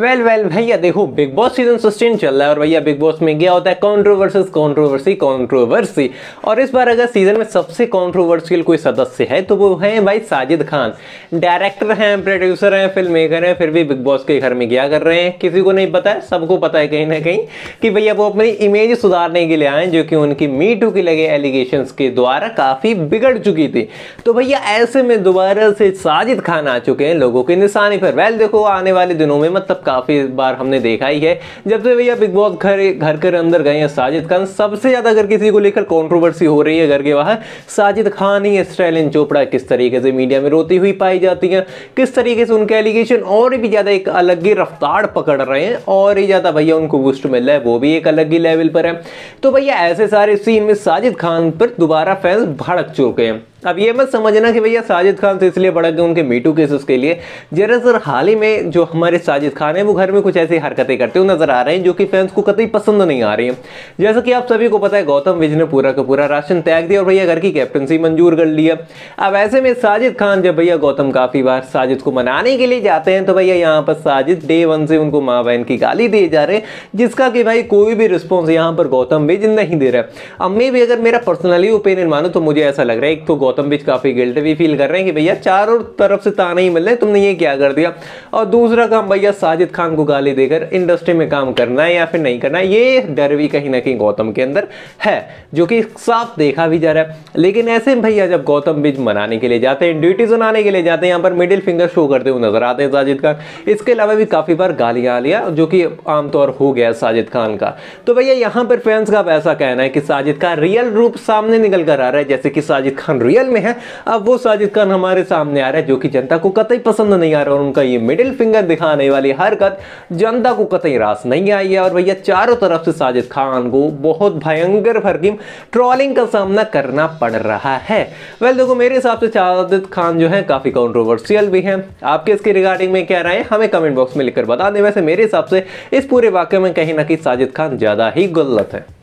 Well well भैया, देखो big boss season sixteen चल रहा है और भैया बिग बॉस में गया होता है कॉन्ट्रोवर्सिस कॉन्ट्रोवर्सी कॉन्ट्रोवर्सी और इस बार अगर सीज़न में सबसे कॉन्ट्रोवर्शियल कोई सदस्य है तो वो है भाई साजिद खान। डायरेक्टर हैं प्रोड्यूसर हैं फ़िल्म मेकर हैं, फिर भी बिग बॉस के घर में क्या कर रहे हैं, किसी को नहीं पता है, सबको पता है कहीं ना कहीं कि भैया, वो अपनी इमेज सुधारने के लिए आए जो कि उनकी मी टू की लगे एलिगेशन के द्वारा काफ़ी बिगड़ चुकी थी। तो भैया, ऐसे में दोबारा से साजिद खान आ चुके हैं, लोगों के निशाने पर। वेल देखो, आने वाले दिनों में मतलब काफ़ी बार हमने देखा ही है। जब से भैया बिग बॉस घर घर के अंदर गए हैं साजिद खान, सबसे ज़्यादा अगर किसी को लेकर कंट्रोवर्सी हो रही है घर के बाहर, साजिद खान ही स्टाइलिन चोपड़ा किस तरीके से मीडिया में रोती हुई पाई जाती है, किस तरीके से उनके एलिगेशन और भी ज़्यादा एक अलग ही रफ्तार पकड़ रहे हैं, और ही ज़्यादा भैया उनको बूस्ट मिल रहा है, वो भी एक अलग ही लेवल पर है। तो भैया ऐसे सारे सीन में साजिद खान पर दोबारा फैंस भड़क चुके हैं। अब ये मत समझना कि भैया साजिद खान से इसलिए भड़क गए उनके मीटू केसेस के लिए। दरअसल हाल ही में जो हमारे साजिद खान है, वो घर में कुछ ऐसी हरकतें करते हुए नज़र आ रहे हैं जो कि फैंस को कतई पसंद नहीं आ रही है। जैसा कि आप सभी को पता है, गौतम विज ने पूरा का पूरा राशन त्याग दिया और भैया घर की कैप्टनसी मंजूर कर लिया अब ऐसे में साजिद खान, जब भैया गौतम काफ़ी बार साजिद को मनाने के लिए जाते हैं तो भैया यहाँ पर साजिद डे वन से उनको माँ बहन की गाली दिए जा रहे हैं, जिसका कि भाई कोई भी रिस्पॉन्स यहाँ पर गौतम विज नहीं दे रहा। अब मैं भी अगर मेरा पर्सनली ओपिनियन मानो तो मुझे ऐसा लग रहा है, एक तो गौतम विज काफ़ी गिल्ट भी फील कर रहे हैं कि भैया चारों तरफ़ से ताना ही मिल रहे तुमने ये क्या कर दिया? और दूसरा काम भैया साजिद खान को गाली देकर इंडस्ट्री में काम करना है या फिर नहीं करना है, ये डर भी कहीं ना कहीं गौतम के अंदर है, जो कि साफ़ देखा भी जा रहा है। लेकिन ऐसे में भैया जब गौतम बीज मनाने के लिए जाते हैं ड्यूटी सुनाने के लिए जाते हैं, यहाँ पर मिडिल फिंगर शो करते हुए नज़र आते हैं साजिद खान। इसके अलावा भी काफ़ी बार गालियाँ लिया जो कि आमतौर हो गया साजिद खान का। तो भैया यहाँ पर फैंस का ऐसा कहना है कि साजिद का रियल रूप सामने निकल कर आ रहा है, जैसे कि साजिद खान रियल में है। अब वो साजिद खान हमारे सामने आ रहा है, जो कि जनता को कतई पसंद नहीं आ रहा और उनका ये मिडिल फिंगर दिखाने वाली हरकत जनता को कतई रास नहीं आई है। और भैया, चारों तरफ़ से साजिद खान को बहुत भयंकर फर्किम ट्रॉलिंग का सामना करना पड़ रहा है। वेल देखो, मेरे हिसाब से साजिद खान जो है, काफ़ी कॉन्ट्रोवर्सियल भी है। आपके इसके रिगार्डिंग में क्या रहे हमें कमेंट बॉक्स में लिखकर बता दें। वैसे मेरे हिसाब से इस पूरे वाक्य में कहीं ना कहीं साजिद खान ज़्यादा ही गलत है।